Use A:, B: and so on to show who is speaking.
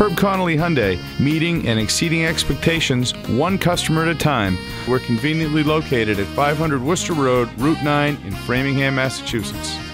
A: Herb Connolly Hyundai, meeting and exceeding expectations one customer at a time. We're conveniently located at 500 Worcester Road, Route 9 in Framingham, Massachusetts.